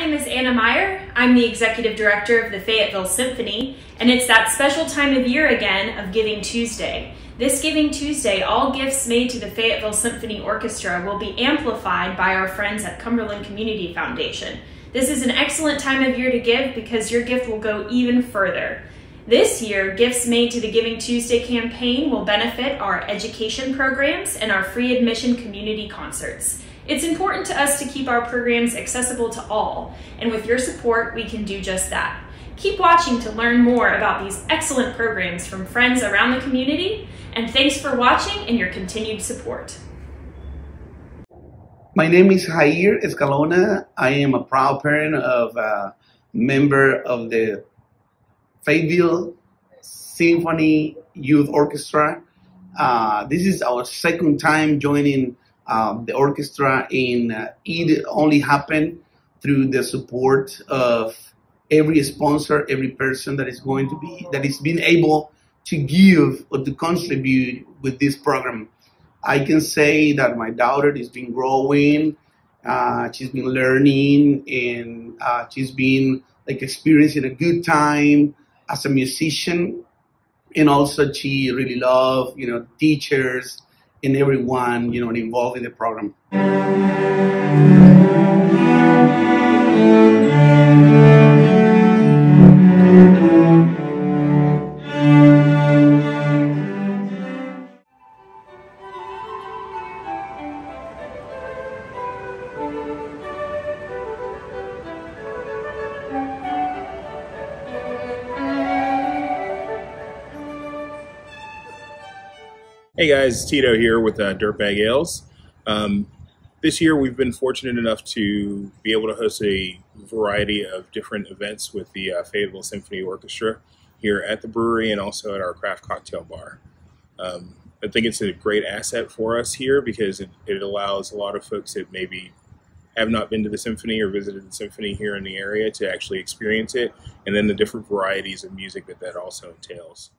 name is Anna Meyer. I'm the executive director of the Fayetteville Symphony, and it's that special time of year again of Giving Tuesday. This Giving Tuesday, all gifts made to the Fayetteville Symphony Orchestra will be amplified by our friends at Cumberland Community Foundation. This is an excellent time of year to give because your gift will go even further. This year, gifts made to the Giving Tuesday campaign will benefit our education programs and our free admission community concerts. It's important to us to keep our programs accessible to all, and with your support, we can do just that. Keep watching to learn more about these excellent programs from friends around the community, and thanks for watching and your continued support. My name is Jair Escalona. I am a proud parent of a member of the Fayetteville Symphony Youth Orchestra. Uh, this is our second time joining um, the orchestra, in uh, it only happened through the support of every sponsor, every person that is going to be that is being able to give or to contribute with this program. I can say that my daughter has been growing. Uh, she's been learning and uh, she's been like experiencing a good time as a musician. And also she really loved, you know, teachers and everyone, you know, involved in the program. Hey guys, Tito here with uh, Dirtbag Ales. Um, this year we've been fortunate enough to be able to host a variety of different events with the uh, Fayetteville Symphony Orchestra here at the brewery and also at our craft cocktail bar. Um, I think it's a great asset for us here because it, it allows a lot of folks that maybe have not been to the symphony or visited the symphony here in the area to actually experience it and then the different varieties of music that that also entails.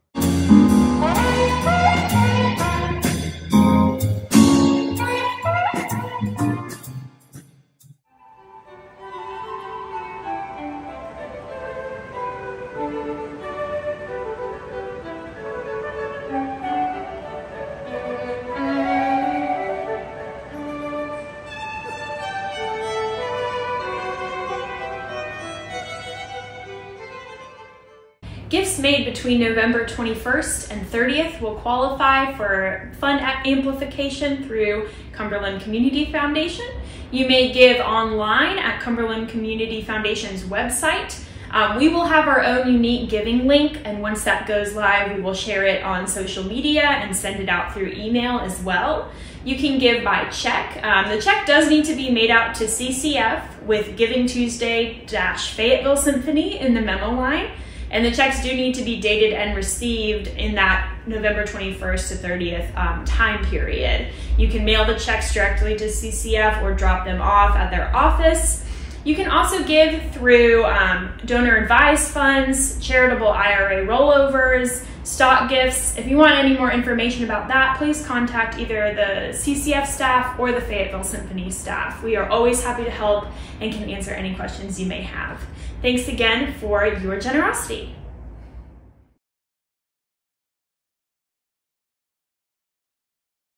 Gifts made between November 21st and 30th will qualify for fund amplification through Cumberland Community Foundation. You may give online at Cumberland Community Foundation's website. Um, we will have our own unique giving link, and once that goes live, we will share it on social media and send it out through email as well. You can give by check. Um, the check does need to be made out to CCF with Giving Tuesday Fayetteville Symphony in the memo line. And the checks do need to be dated and received in that November 21st to 30th um, time period. You can mail the checks directly to CCF or drop them off at their office. You can also give through um, donor advised funds, charitable IRA rollovers, stock gifts. If you want any more information about that, please contact either the CCF staff or the Fayetteville Symphony staff. We are always happy to help and can answer any questions you may have. Thanks again for your generosity.